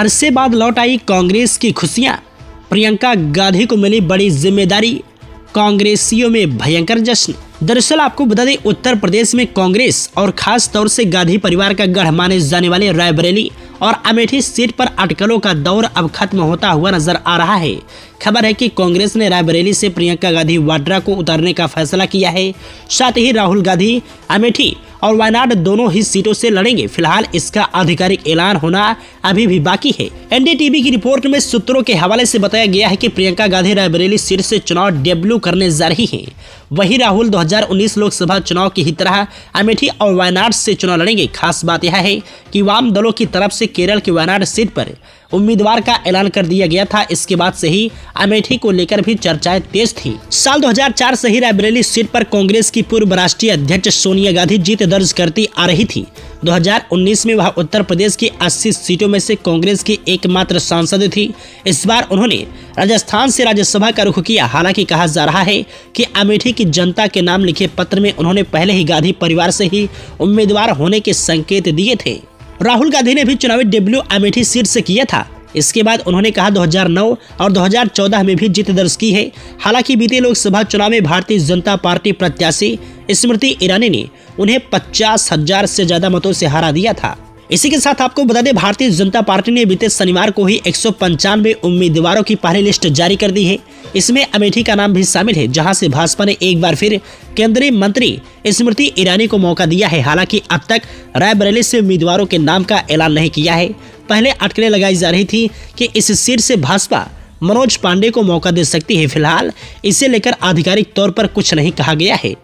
अरसे बाद लौट आई कांग्रेस की खुशियाँ। प्रियंका गांधी को मिली बड़ी ज़िम्मेदारी। कांग्रेसियों में भयंकर जश्न। दरअसल आपको बता दें, उत्तर प्रदेश में कांग्रेस और खास तौर से गांधी परिवार का गढ़ माने जाने वाले रायबरेली और अमेठी सीट पर अटकलों का दौर अब खत्म होता हुआ नज़र आ रहा है। खबर है कि कांग्रेस ने रायबरेली से प्रियंका गांधी वाड्रा को उतारने का फैसला किया है। साथ ही राहुल गांधी, अमेठी और वायनाड दोनों ही सीटों से लड़ेंगे। फ़िलहाल इसका आधिकारिक ऐलान होना अभी भी बाकी है। एनडीटीवी की रिपोर्ट में सूत्रों के हवाले से बताया गया है कि प्रियंका गांधी रायबरेली सीट से चुनाव डेब्यू करने जा रही हैं। वही राहुल 2019 लोकसभा चुनाव की ही तरह अमेठी और वायनाड से चुनाव लड़ेंगे। खास बात यह है कि वाम दलों की तरफ़ से केरल की वायनाड सीट पर उम्मीदवार का ऐलान कर दिया गया था। इसके बाद से ही अमेठी को लेकर भी चर्चाएँ तेज थी। साल 2004 से ही रायबरेली सीट पर कांग्रेस की पूर्व राष्ट्रीय अध्यक्ष सोनिया गांधी जीत दर्ज करती आ रही थी। 2019 में वह उत्तर प्रदेश की 80 सीटों में से कांग्रेस की एकमात्र सांसद थी। इस बार उन्होंने राजस्थान से राज्यसभा का रुख किया। हालाँकि कहा जा रहा है कि अमेठी की जनता के नाम लिखे पत्र में उन्होंने पहले ही गांधी परिवार से ही उम्मीदवार होने के संकेत दिए थे। राहुल गांधी ने भी चुनावी डेब्यू अमेठी सीट से किया था। इसके बाद उन्होंने कहा 2009 और 2014 में भी जीत दर्ज की है। हालाँकि बीते लोकसभा चुनाव में भारतीय जनता पार्टी प्रत्याशी स्मृति ईरानी ने उन्हें पचास हज़ार से ज़्यादा मतों से हरा दिया था। इसी के साथ आपको बता दें, भारतीय जनता पार्टी ने बीते शनिवार को ही एक सौ पंचानवे उम्मीदवारों की पहली लिस्ट जारी कर दी है। इसमें अमेठी का नाम भी शामिल है, जहाँ से भाजपा ने एक बार फिर केंद्रीय मंत्री स्मृति ईरानी को मौका दिया है। हालाँकि अब तक रायबरेली से उम्मीदवारों के नाम का ऐलान नहीं किया है। पहले अटकलें लगाई जा रही थी कि इस सीट से भाजपा मनोज पांडे को मौका दे सकती है। फ़िलहाल इसे लेकर आधिकारिक तौर पर कुछ नहीं कहा गया है।